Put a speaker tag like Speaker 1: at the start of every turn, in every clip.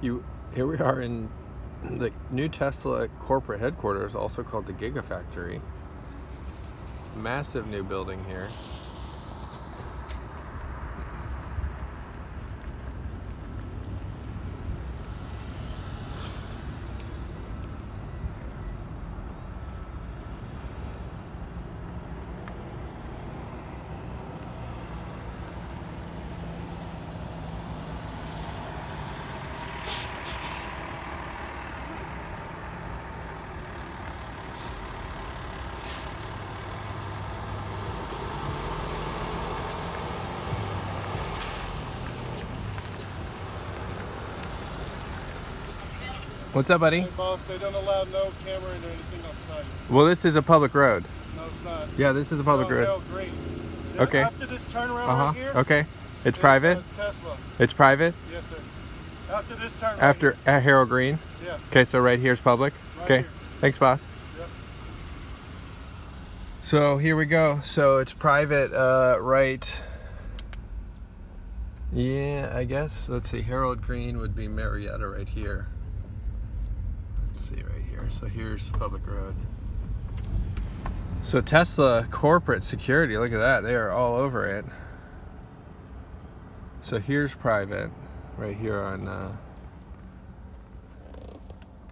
Speaker 1: you here we are in the new Tesla corporate headquarters, also called the Gigafactory. Massive new building here. What's up, buddy?
Speaker 2: Hey, boss, they don't allow no camera or anything outside.
Speaker 1: Well, this is a public road.
Speaker 2: No, it's not.
Speaker 1: Yeah, this is a public
Speaker 2: no,
Speaker 1: road.
Speaker 2: No, green.
Speaker 1: Okay.
Speaker 2: After this turnaround
Speaker 1: Uh huh.
Speaker 2: right here.
Speaker 1: Okay. It's private.
Speaker 2: Tesla.
Speaker 1: It's private.
Speaker 2: Yes, sir. After this turn. right
Speaker 1: After at Harold Green.
Speaker 2: Yeah.
Speaker 1: Okay, so right here's public.
Speaker 2: Right
Speaker 1: okay.
Speaker 2: here.
Speaker 1: Thanks, boss.
Speaker 2: Yep.
Speaker 1: So here we go. So it's private, uh, right? Yeah, I guess. Let's see. Harold Green would be Marietta right here. See right here. So here's the public road. So Tesla corporate security. Look at that. They are all over it. So here's private, right here on. Uh,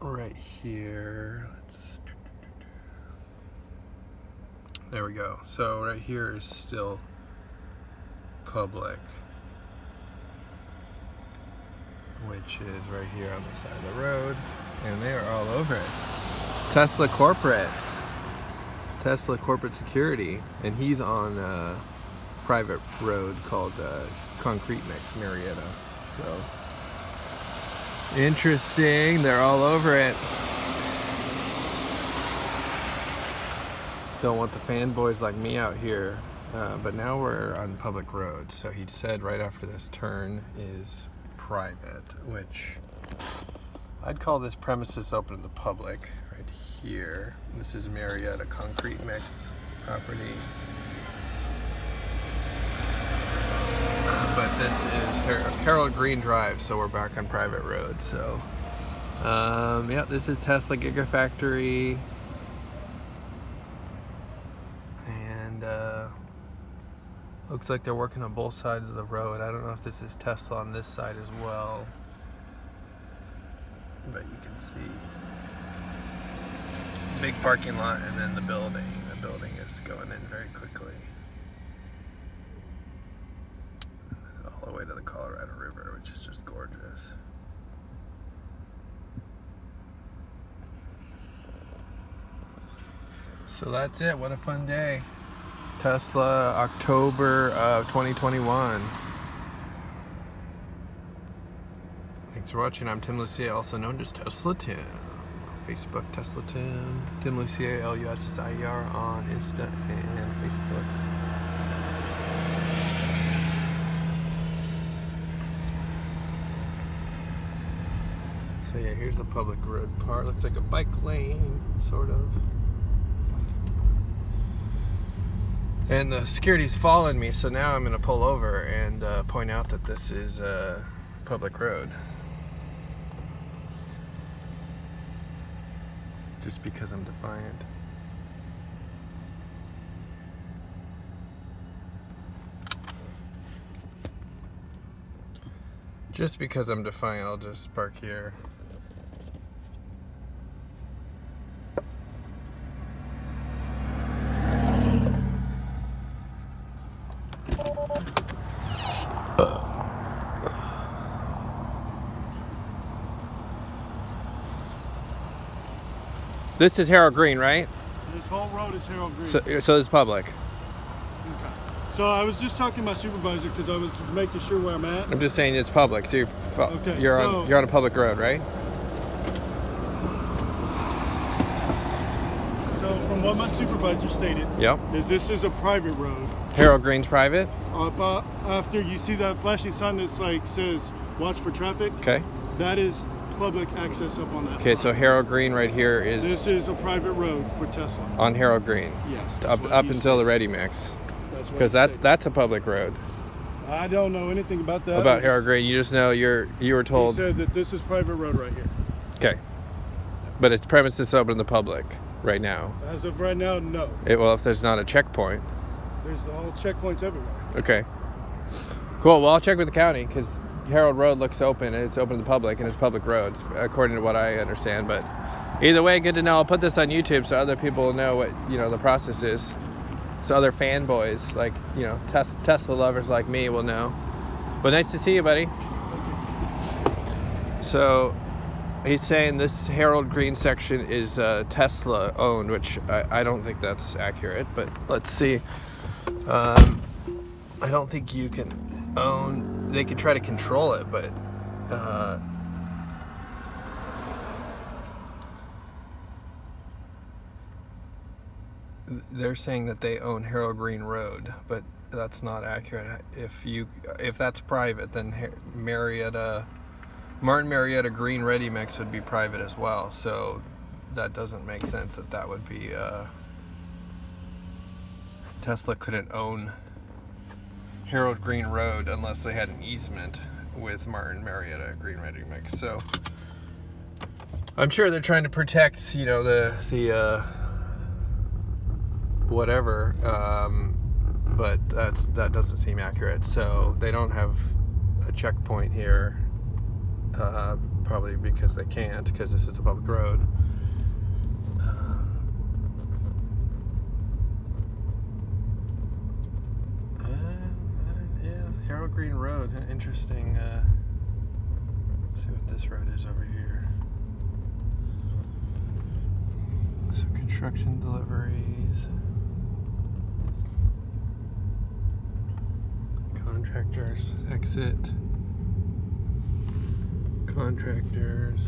Speaker 1: right here. Let's. There we go. So right here is still public, which is right here on the side of the road, and they are all over. Tesla corporate, Tesla corporate security, and he's on a private road called uh, Concrete Mix, Marietta. So interesting. They're all over it. don't want the fanboys like me out here. Uh, but now we're on public roads. So he said right after this turn is private, which I'd call this premises open to the public right here. This is Marietta Concrete Mix property. But this is Harold Green Drive, so we're back on private road. So, um, yeah, this is Tesla Gigafactory. and uh, looks like they're working on both sides of the road. I don't know if this is Tesla on this side as well, but you can see big parking lot and then the building. The building is going in very quickly. All the way to the Colorado River, which is just gorgeous. So that's it. What a fun day. Tesla, October of 2021. Thanks for watching. I'm Tim Lussier, also known as Tesla Tim. Facebook, Tesla Tim. Tim Lussier, L U S S I E R on Insta and Facebook. So yeah, here's the public road part. Looks like a bike lane, sort of. And the security's following me, so now I'm gonna pull over and uh, point out that this is a public road. Just because I'm defiant. Just because I'm defiant, I'll just park here. This is Harold Green, right?
Speaker 2: This whole road is Harold Green.
Speaker 1: So, so it's public.
Speaker 2: okay. So I was just talking to my supervisor because I was making sure where I'm at.
Speaker 1: I'm just saying it's public. So you're,
Speaker 2: Okay,
Speaker 1: you're
Speaker 2: so-
Speaker 1: on you're on a public road, right?
Speaker 2: So from what my supervisor stated,
Speaker 1: Yep.
Speaker 2: is this is a private road.
Speaker 1: Harold Green's private.
Speaker 2: Uh, after you see that flashing sign that's like says "Watch for traffic,"
Speaker 1: Okay.
Speaker 2: that is public access up on that.
Speaker 1: Okay.
Speaker 2: side.
Speaker 1: So Harold Green right here is,
Speaker 2: this is a private road for Tesla.
Speaker 1: on Harold Green.
Speaker 2: Yes.
Speaker 1: Up up until the. Ready Mix,
Speaker 2: That's
Speaker 1: because that's that's a public road.
Speaker 2: I don't know anything about that.
Speaker 1: about Harold Green. You just know you're you were
Speaker 2: He
Speaker 1: told.
Speaker 2: said that this is private road right here.
Speaker 1: Okay. But it's premises open to the public right now.
Speaker 2: As of right now, no.
Speaker 1: It, well, if there's not a checkpoint.
Speaker 2: There's all checkpoints everywhere.
Speaker 1: Okay. Cool. Well, I'll check with the county because Harold Road looks open and it's open to the public and it's public road, according to what I understand. But either way, good to know. I'll put this on YouTube so other people know what you know the process is. So other fanboys like you know tes- Tesla lovers like me will know. But nice to see you, buddy. So he's saying this Harold Green section is uh, Tesla owned, which I, I don't think that's accurate. But let's see. Um, I don't think you can own. They could try to control it, but uh, they're saying that they own Harold Green Road, but that's not accurate. If you if that's private, then Marietta, Martin Marietta Green Ready Mix would be private as well. So that doesn't make sense that that would be. Uh, Tesla couldn't own Harold Green Road unless they had an easement with Martin Marietta Green Ready Mix. So I'm sure they're trying to protect, you know, the the uh, whatever, um, but that's that doesn't seem accurate. So they don't have a checkpoint here, uh, probably because they can't, because this is a public road. Um, Uh, I don't- Harold Green Road. Interesting. Uh, see what this road is over here. So construction deliveries. Contractors exit. Contractors.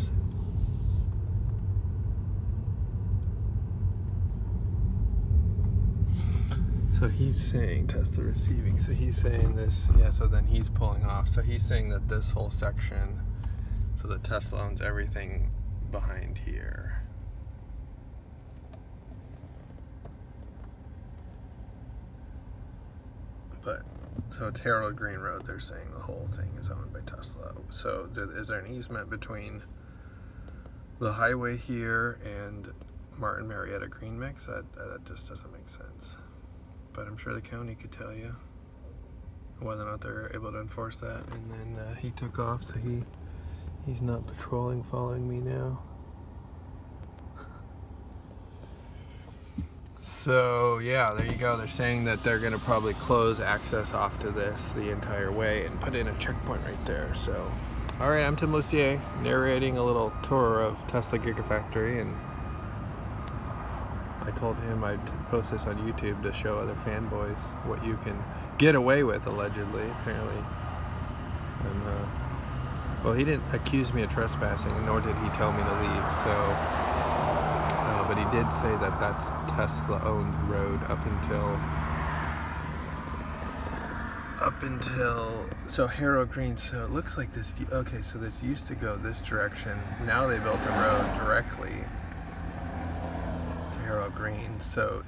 Speaker 1: So he's saying Tesla receiving. So he's saying this, yeah. So then he's pulling off. So he's saying that this whole section, so that Tesla owns everything behind here. But so it's Green Road. They're saying the whole thing is owned by Tesla. So is there an easement between the highway here and Martin Marietta Green Mix? That that just doesn't make sense but I'm sure the county could tell you whether or not they're able to enforce that. And then uh, he took off, so he he's not patrolling, following me now. So yeah, there you go. They're saying that they're gonna probably close access off to this the entire way and put in a checkpoint right there. So, all right, I'm Tim Lussier narrating a little tour of Tesla Gigafactory and I told him I'd post this on YouTube to show other fanboys what you can get away with, allegedly. Apparently, and uh, well, he didn't accuse me of trespassing, nor did he tell me to leave. So, uh, but he did say that that's Tesla-owned road up until up until so Harold Green. So it looks like this. Okay, so this used to go this direction. Now they built a road directly Harold Green. So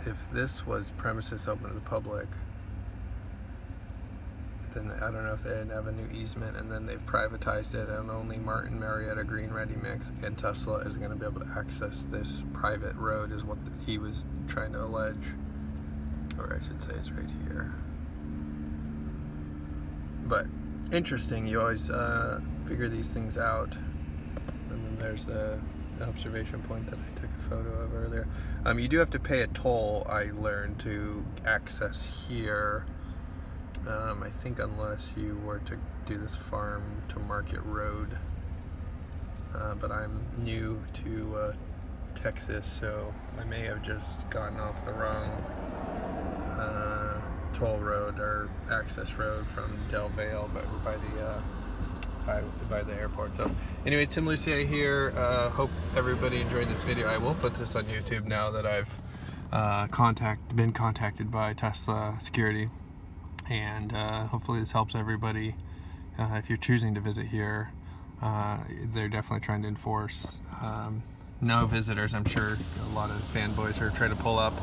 Speaker 1: if this was premises open to the public, then I don't know if they didn't have a new easement and then they've privatized it and only Martin Marietta Green Ready Mix and Tesla is going to be able to access this private road is what he was trying to allege. Or I should say it's right here. But interesting, you always uh, figure these things out. And then there's the observation point that I took a photo of earlier. Um, you do have to pay a toll, I learned, to access here. Um, I think unless you were to do this farm to market road. Uh, but I'm new to uh, Texas, so I may have just gotten off the wrong uh, toll road or access road from Del Valle, but we're by the uh, by, by the airport. So, anyway, Tim Lussier here. Uh, hope everybody enjoyed this video. I will put this on YouTube now that I've uh, contact been contacted by Tesla security, and uh, hopefully this helps everybody. Uh, if you're choosing to visit here, uh, they're definitely trying to enforce um, no visitors. I'm sure a lot of fanboys are trying to pull up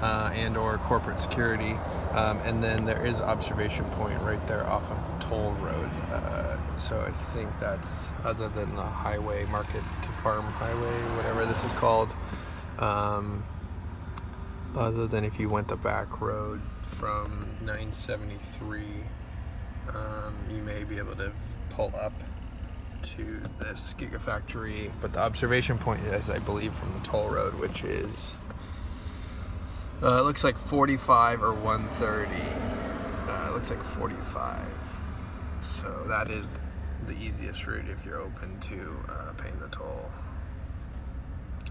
Speaker 1: uh, and or corporate security. Um, and then there is observation point right there off of the toll road. Uh, so I think that's other than the highway market to farm highway, whatever this is called. Um, other than if you went the back road from 973, um, you may be able to pull up to this gigafactory. But the observation point is, I believe, from the toll road, which is uh, it looks like 45 or 130. Uh, it looks like 45. So that is the easiest route if you're open to uh, paying the toll.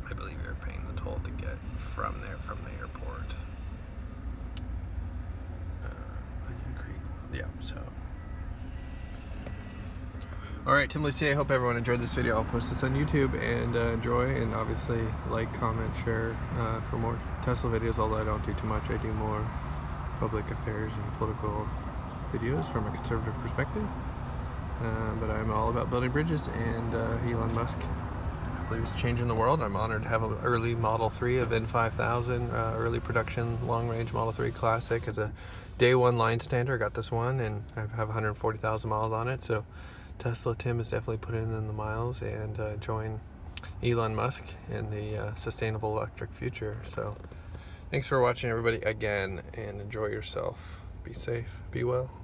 Speaker 1: I believe you're paying the toll to get from there, from the airport. Uh, Onion Creek. Yeah, so. Alright, Tim Lucie, I hope everyone enjoyed this video. I'll post this on YouTube and uh, enjoy and obviously like, comment, share uh, for more Tesla videos, although I don't do too much. I do more public affairs and political videos from a conservative perspective. Uh, but I'm all about building bridges and uh, Elon Musk I believe is changing the world. I'm honored to have an early Model 3 of N5000, uh, early production long range Model 3 Classic as a day one line stander. I got this one and I have 140,000 miles on it. So Tesla Tim is definitely putting in the miles and uh, join Elon Musk in the uh, sustainable electric future. So thanks for watching everybody again and enjoy yourself. Be safe, be well.